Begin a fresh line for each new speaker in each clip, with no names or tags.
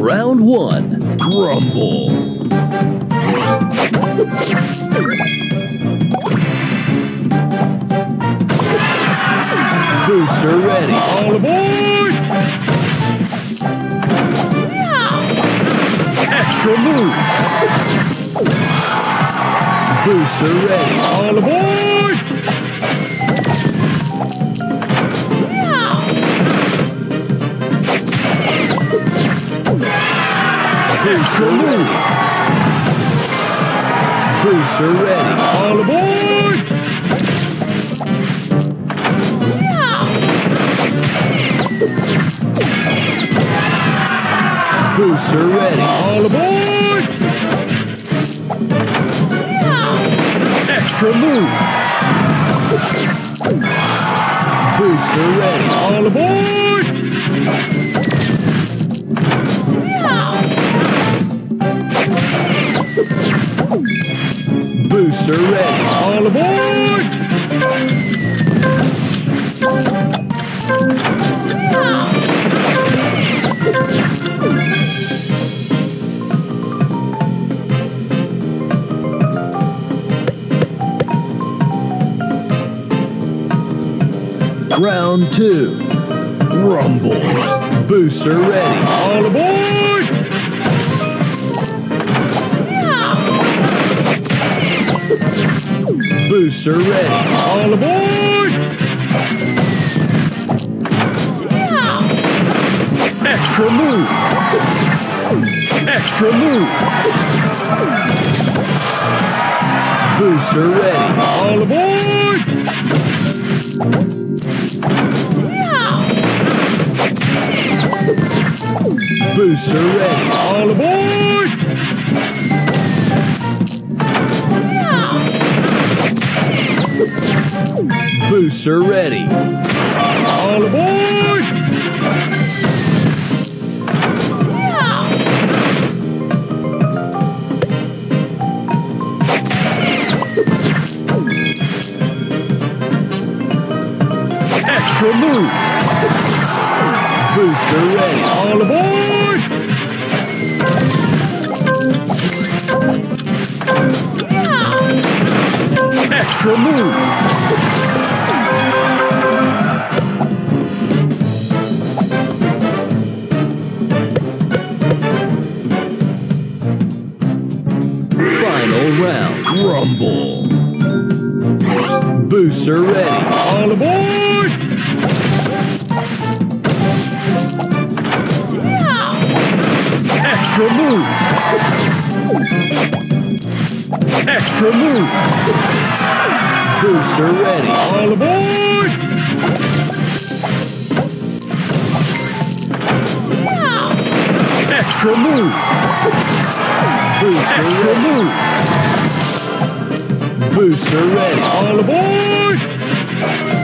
Round one, rumble. Booster ready. All aboard! Extra move. Booster ready. All aboard! Booster move. Booster ready. Booster ready. All aboard! Extra move. Booster ready. All aboard! Round two. Rumble. Booster ready. All aboard! Booster ready. All aboard! Extra move. Extra move. Booster ready. All aboard! Booster ready. All aboard! Booster ready. All aboard! Extra move. Booster ready. All aboard! Extra move. Final round. Rumble. Booster ready. Extra move. Extra move. Booster ready. All aboard! Extra move. Booster Extra move. Booster ready. All aboard!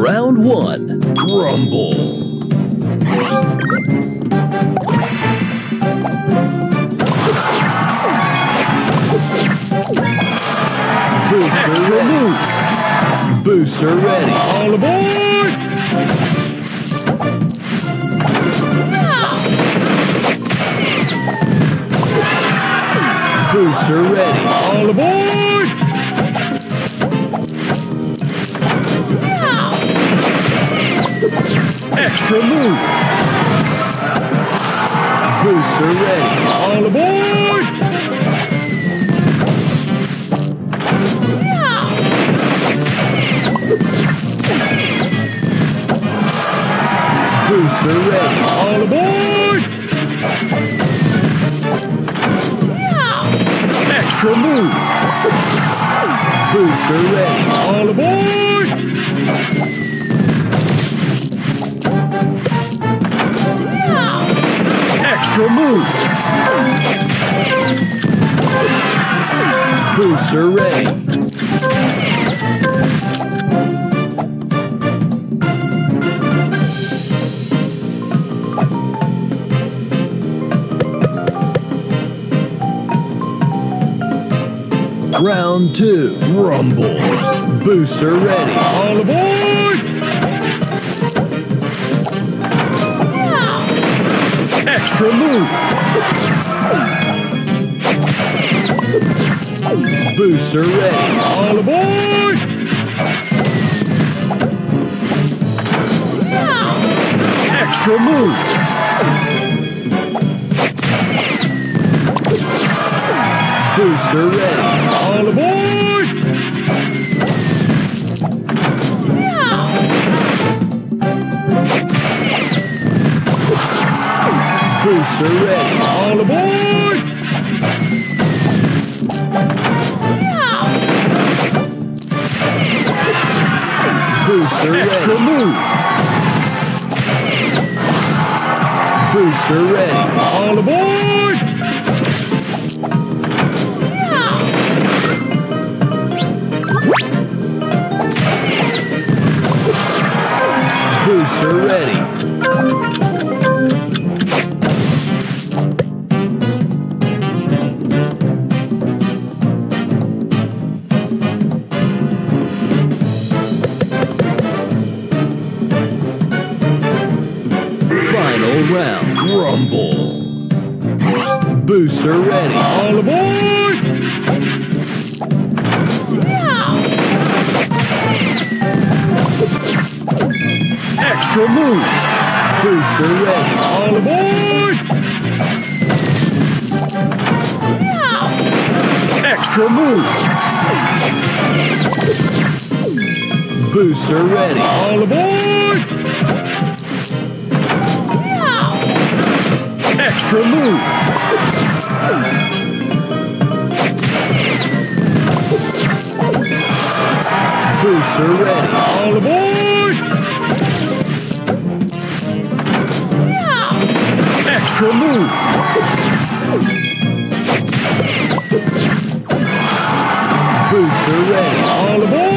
Round one. Rumble.
Booster ready. Booster ready. All aboard! Booster ready. All aboard! Extra move. Booster ready. All aboard! Booster ready. All aboard! Extra move. Booster ready. All aboard! Extra move. Booster ready.
Round two. Rumble.
Booster ready. All aboard! Extra move. Booster ready. All aboard! Extra move. Booster ready. All aboard! Booster Extra ready. move. Booster ready. All aboard! Booster ready. Booster ready. All aboard! Extra move. Booster ready. All aboard! Extra move. Booster ready. All aboard! Extra move. Booster ready. All aboard! Extra move. Booster ready. All aboard!